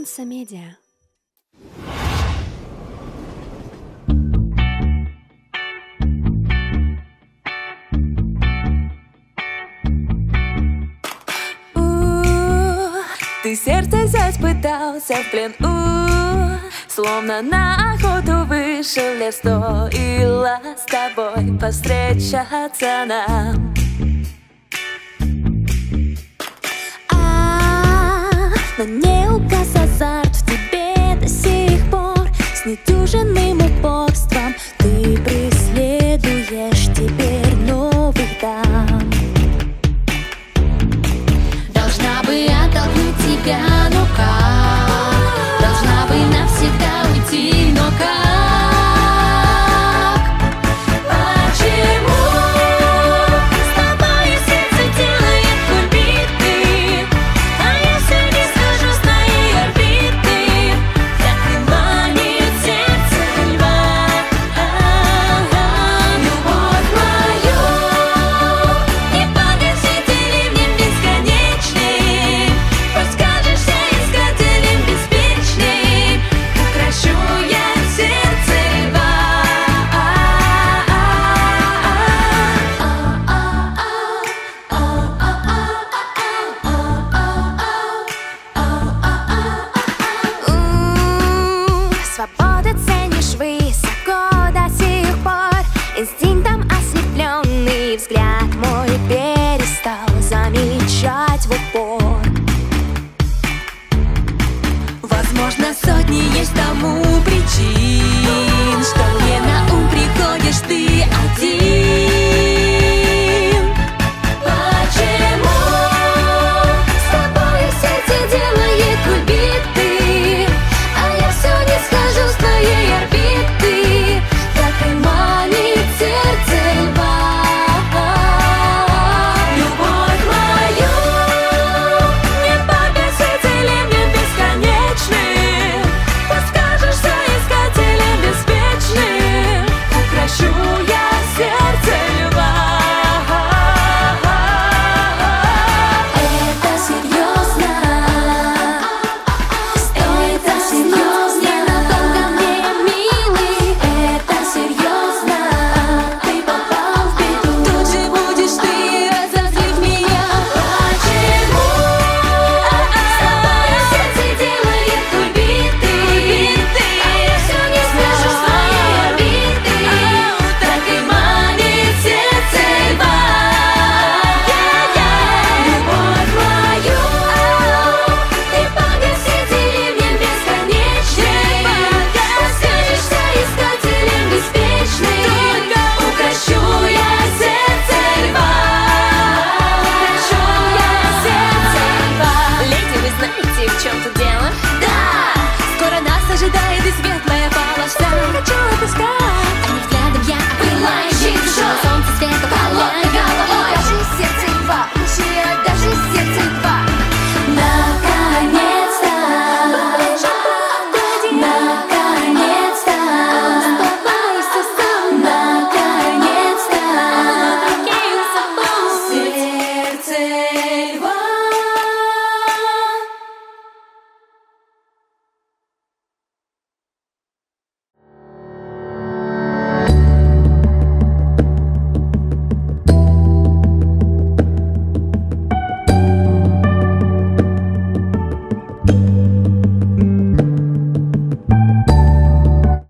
Солнце медиа. Ты сердце взять пытался в плен. У Словно на охоту вышел лес Стоило с тобой повстречаться нам. А, но не недюжинным упорством. Ты преследуешь теперь новых дам Должна бы оттолкнуть тебя Возможно, сотни есть тому причин Что мне на ум приходишь ты один. светлая полоса Хочу отыскать